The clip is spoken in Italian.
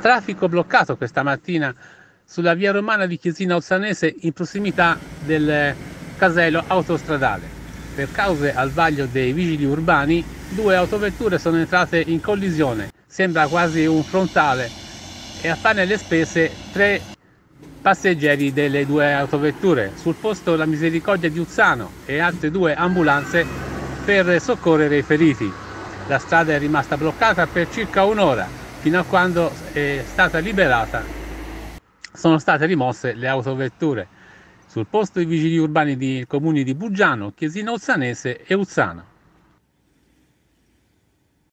Traffico bloccato questa mattina sulla via romana di Chiesina Ozzanese in prossimità del casello autostradale. Per cause al vaglio dei vigili urbani, due autovetture sono entrate in collisione. Sembra quasi un frontale e a farne le spese tre passeggeri delle due autovetture. Sul posto la misericordia di Uzzano e altre due ambulanze per soccorrere i feriti. La strada è rimasta bloccata per circa un'ora fino a quando è stata liberata sono state rimosse le autovetture sul posto i vigili urbani di comuni di Buggiano, Chiesino Ozzanese e Uzzano.